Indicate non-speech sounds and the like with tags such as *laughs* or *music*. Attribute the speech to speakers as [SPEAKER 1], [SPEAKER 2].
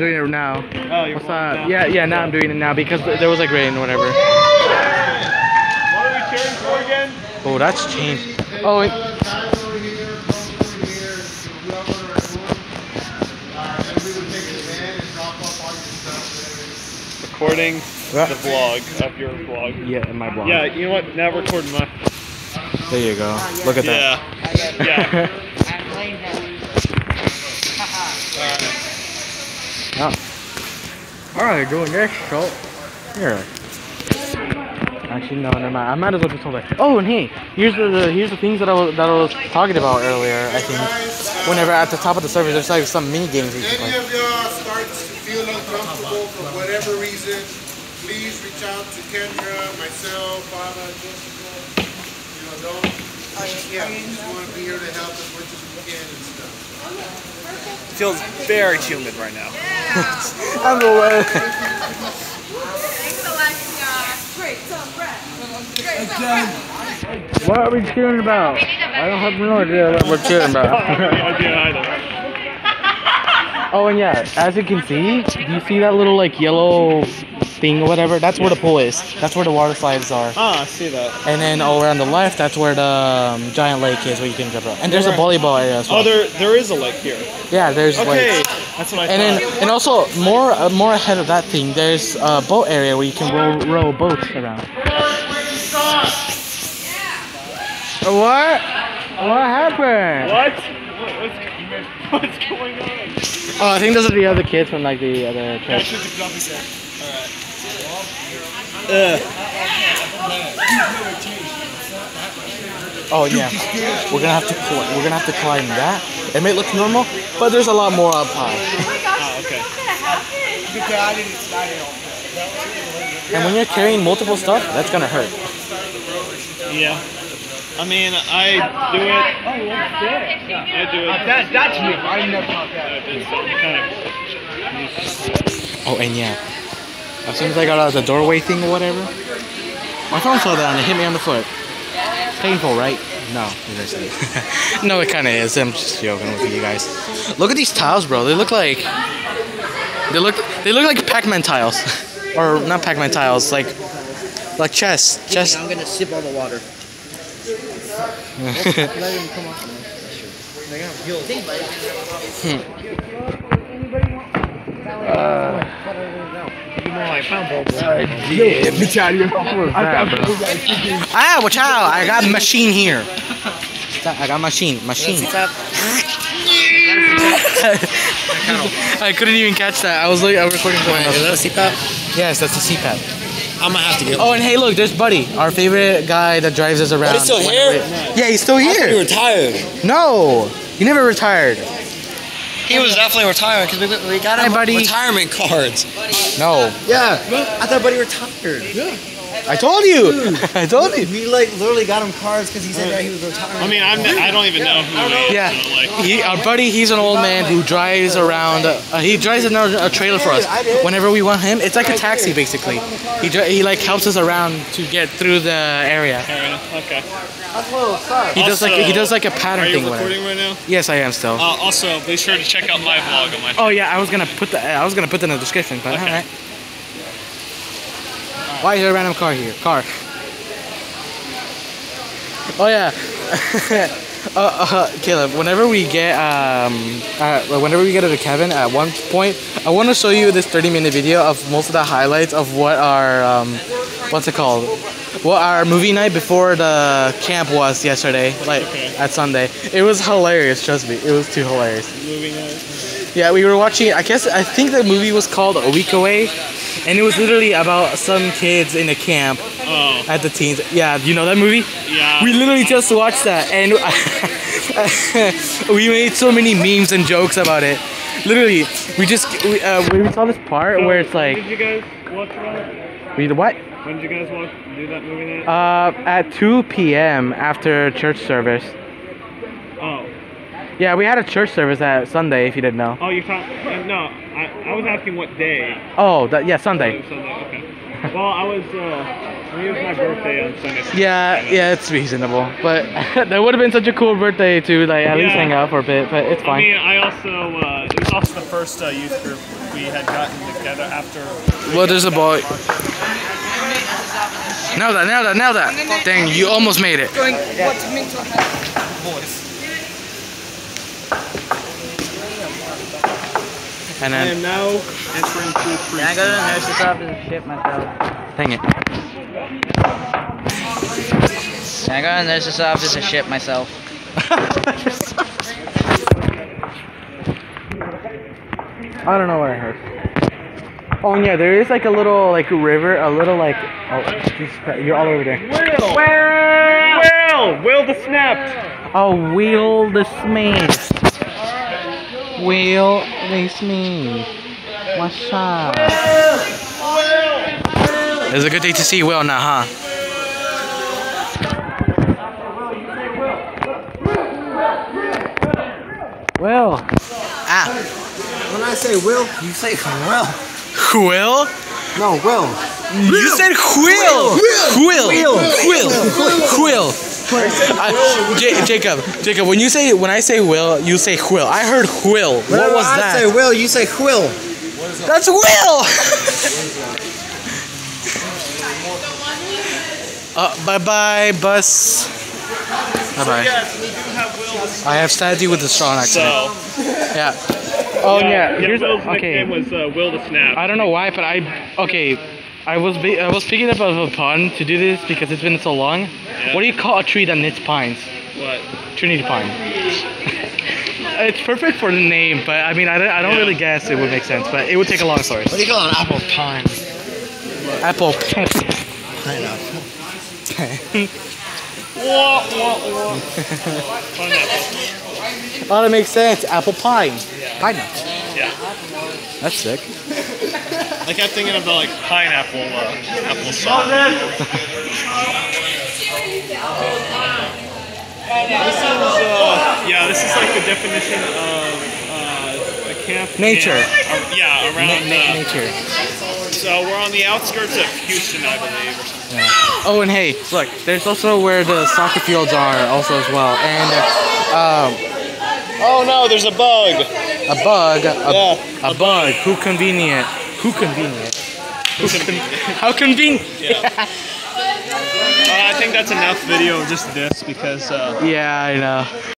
[SPEAKER 1] doing it now.
[SPEAKER 2] Oh, you're
[SPEAKER 1] What's up? Yeah, yeah. Now I'm doing it now because there was like rain, or whatever.
[SPEAKER 2] What are we cheering for again?
[SPEAKER 1] Oh, that's changed. Oh, it,
[SPEAKER 2] Recording the vlog of your vlog.
[SPEAKER 1] yeah, in my vlog.
[SPEAKER 2] Yeah, you know what? Now recording my.
[SPEAKER 1] There you go. Look at
[SPEAKER 2] Yeah. Yeah.
[SPEAKER 1] that. *laughs* oh. All right, going next. So here. Actually, no, never mind. I might as well just hold it. Oh, and hey, here's the, the here's the things that I was that I was talking about earlier. I think whenever at the top of the server, there's like some mini games that you
[SPEAKER 3] Any
[SPEAKER 1] play.
[SPEAKER 3] of y'all starts to feel uncomfortable for whatever reason, please reach out to Kendra, myself, Baba, Jessica. You know, don't. Yeah, we just want to be here to help as much as we can and stuff.
[SPEAKER 2] Feels very humid right now. *laughs*
[SPEAKER 1] I'm aware. What are we cheering about? I don't have no idea what we're cheering about. *laughs*
[SPEAKER 2] I do either. *laughs*
[SPEAKER 1] oh, and yeah, as you can see, do you see that little like yellow thing or whatever? That's where the pool is. That's where the water slides are.
[SPEAKER 2] Ah, I see that.
[SPEAKER 1] And then over on the left, that's where the um, giant lake is, where you can jump around. And there's a volleyball area as well.
[SPEAKER 2] Oh, there there is a lake here.
[SPEAKER 1] yeah, there's
[SPEAKER 2] Okay,
[SPEAKER 1] like.
[SPEAKER 2] That's what I
[SPEAKER 1] And
[SPEAKER 2] thought.
[SPEAKER 1] then, and also more, uh, more ahead of that thing, there's a boat area where you can row, row boats around. What? What happened?
[SPEAKER 2] what? What's, what's going on?
[SPEAKER 1] Oh, I think those are the other kids from like the other church.
[SPEAKER 2] Ugh.
[SPEAKER 1] Oh yeah, we're gonna have to cl- we're gonna have to climb that. It may look normal, but there's a lot more up high.
[SPEAKER 2] Ah, okay.
[SPEAKER 1] And when you're carrying multiple stuff, that's gonna hurt.
[SPEAKER 2] Yeah. I mean, I do it. Oh, what's that? I do it. That, that's me. I never that.
[SPEAKER 1] Oh, and yeah, as soon as I got out of the doorway thing or whatever, my phone fell down and hit me on the foot. Painful, right? No, *laughs* no, it kind of is. I'm just joking with you guys. Look at these tiles, bro. They look like they look they look like Pac-Man tiles, *laughs* or not Pac-Man tiles, like like chess, chess.
[SPEAKER 4] I'm gonna sip all the water. *laughs* Him They're.
[SPEAKER 1] Ah, watch out! I got machine here. I got machine, machine. *laughs* I couldn't even catch that. I was like, I was recording else.
[SPEAKER 4] CPAP?
[SPEAKER 1] Yes, that's the CPAP.
[SPEAKER 4] I'm gonna have to get.
[SPEAKER 1] Oh, and hey, look, there's Buddy, our favorite guy that drives us around.
[SPEAKER 4] Buddy's still here?
[SPEAKER 1] Yeah, he's still
[SPEAKER 4] He
[SPEAKER 1] here.
[SPEAKER 4] retired.
[SPEAKER 1] No, he never retired.
[SPEAKER 4] He was definitely retiring because we, we got
[SPEAKER 1] Hi,
[SPEAKER 4] him
[SPEAKER 1] buddy.
[SPEAKER 4] retirement cards.
[SPEAKER 1] No,
[SPEAKER 4] Yeah, I thought Buddy retired.
[SPEAKER 1] I told you. *laughs* I told you.
[SPEAKER 4] We like literally got him cards because he said that he was retiring.
[SPEAKER 2] I mean, I'm, I don't even know who he is.
[SPEAKER 1] Yeah,
[SPEAKER 2] so, like,
[SPEAKER 1] he, our buddy, he's an old man who drives around. Uh, he drives another a trailer for us. Whenever we want him, it's like a taxi basically. He he like helps us around to get through the area.
[SPEAKER 2] fair enough. Okay.
[SPEAKER 1] He does like he does like a pattern thing.
[SPEAKER 2] Are you recording right now?
[SPEAKER 1] Yes, I am still.
[SPEAKER 2] Uh, also, be sure to check out my vlog on my
[SPEAKER 1] Oh yeah, I was gonna put the I was gonna put that in the description, but
[SPEAKER 2] Okay.
[SPEAKER 1] alright. Why is there a random car here? Car. Oh yeah. *laughs* uh, uh, Caleb, whenever we get um, uh, whenever we get to the cabin, at one point, I want to show you this 30 minute video of most of the highlights of what our um, what's it called? What our movie night before the camp was yesterday, like
[SPEAKER 2] Okay.
[SPEAKER 1] at Sunday. It was hilarious. Trust me, it was too hilarious.
[SPEAKER 2] moving on.
[SPEAKER 1] Yeah, we were watching. I guess I think the movie was called A Week Away, and it was literally about some kids in a camp
[SPEAKER 2] Oh,
[SPEAKER 1] at the teens. Yeah, you know that movie?
[SPEAKER 2] yeah.
[SPEAKER 1] We literally just watched that, and *laughs* we made so many memes and jokes about it. Literally, we just we, uh, we saw this part
[SPEAKER 2] So,
[SPEAKER 1] where it's
[SPEAKER 2] When
[SPEAKER 1] like
[SPEAKER 2] did you guys watch that?
[SPEAKER 1] we what?
[SPEAKER 2] When did you guys watch do that movie night?
[SPEAKER 1] Uh, at 2 p.m. after church service. Yeah, we had a church service that Sunday. If you didn't know.
[SPEAKER 2] Oh, you thought? Uh, no, I, I was asking what day.
[SPEAKER 1] Oh, that, yeah,
[SPEAKER 2] Oh,
[SPEAKER 1] Sunday.
[SPEAKER 2] Sunday. Okay. Well, I was. Uh, It was my birthday on Sunday.
[SPEAKER 1] Yeah, yeah, it's reasonable. But *laughs* that would have been such a cool birthday to like at least hang out for a bit. But it's
[SPEAKER 2] I
[SPEAKER 1] fine.
[SPEAKER 2] mean, I also uh, it was also the first uh, youth group we had gotten together after.
[SPEAKER 1] Well, there's a boy. Nailed that, nailed that, nailed that. Dang, you almost made it.
[SPEAKER 4] Going, what's mental health?
[SPEAKER 1] And
[SPEAKER 2] I
[SPEAKER 1] then,
[SPEAKER 2] am now entering pool three.
[SPEAKER 4] Can I go to the nurse's office and shit myself?
[SPEAKER 1] dang it.
[SPEAKER 4] Can I go to the nurse's office and shit myself? *laughs*
[SPEAKER 1] I don't know what I heard. Oh yeah, there is like a little like river, a little like. Oh, Jesus Christ, you're all over there.
[SPEAKER 2] Will! Will! Will the snapped!
[SPEAKER 1] Oh, Will the Smith. Will the me. What's up? It's a good day to see Will now, huh? Will. Ah.
[SPEAKER 5] When I say will, you say will.
[SPEAKER 1] Will?
[SPEAKER 5] No, will.
[SPEAKER 1] You said Will. Will. Will. Will. Will. I- Ja- Jacob, Jacob, when you say when I say Will, you say Quill. I heard Quill. What was
[SPEAKER 5] I
[SPEAKER 1] that?
[SPEAKER 5] I say will, you say quill.
[SPEAKER 1] That's Will. *laughs* uh, bye bye, bus. Bye bye.
[SPEAKER 2] Yes, have
[SPEAKER 1] I have stabbed you with a strong accent.
[SPEAKER 2] So,
[SPEAKER 1] Yeah. Oh yeah. Here's
[SPEAKER 2] Will's
[SPEAKER 1] okay.
[SPEAKER 2] was uh, Will the Snap.
[SPEAKER 1] I don't know why, but I okay. I was be, I was picking up of a pun to do this because it's been so long.
[SPEAKER 2] Yeah.
[SPEAKER 1] What do you call a tree that knits pines?
[SPEAKER 2] What?
[SPEAKER 1] Trinity pine. *laughs* it's perfect for the name, but I mean I don't, I don't
[SPEAKER 2] Yeah.
[SPEAKER 1] really guess it would make sense, but it would take a long story.
[SPEAKER 5] What do you call an apple pine? *laughs*
[SPEAKER 1] Apple.
[SPEAKER 5] Pineapple.
[SPEAKER 2] Wah, *laughs* wah, wah. Pineapple.
[SPEAKER 1] oh, that makes sense. Apple pine. Pineapple.
[SPEAKER 2] Yeah.
[SPEAKER 1] That's sick.
[SPEAKER 2] I kept thinking of the like pineapple uh, apple sauce. This is uh, yeah, this is like the definition of uh, a camp. in-
[SPEAKER 1] Nature.
[SPEAKER 2] uh, yeah, around. uh,
[SPEAKER 1] nature.
[SPEAKER 2] so we're on the outskirts of Houston, I believe, or something.
[SPEAKER 1] Oh, and hey, look, there's also where the soccer fields are, also as well, and um,
[SPEAKER 2] Oh no, there's a bug.
[SPEAKER 1] a bug, a,
[SPEAKER 2] Yeah,
[SPEAKER 1] a bug. Who convenient? Who convenient? Who con- How convenient?
[SPEAKER 2] Uh, I think that's enough video of just this because uh,
[SPEAKER 1] Yeah, I know.